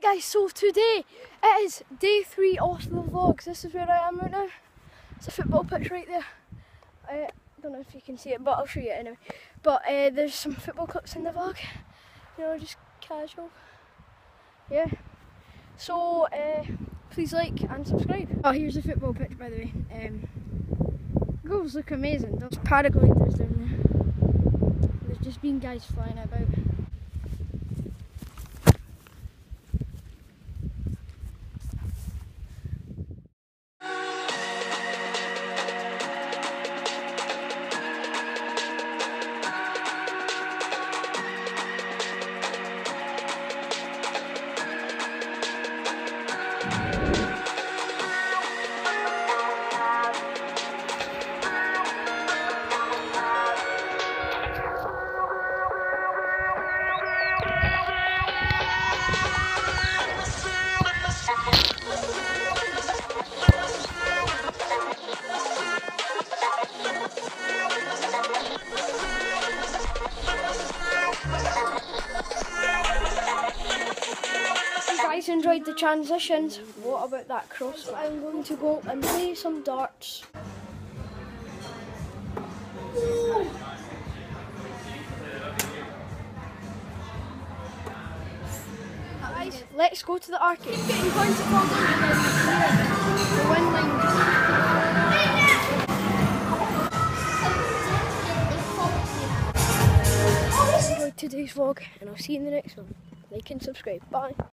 Guys, so today it is day three of the vlogs. This is where I am right now. It's a football pitch right there. I don't know if you can see it, but I'll show you anyway. But uh, there's some football clips in the vlog. You know, just casual. Yeah. So uh, please like and subscribe. Oh, here's the football pitch by the way. Um, goals look amazing. There's paragliders down there. There's just been guys flying about. Podcast. You enjoyed the transitions, what about that cross? I'm going to go and play some darts. Guys, let's go to the arcade. Today's vlog and I'll see you in the next one. Like and subscribe. Bye.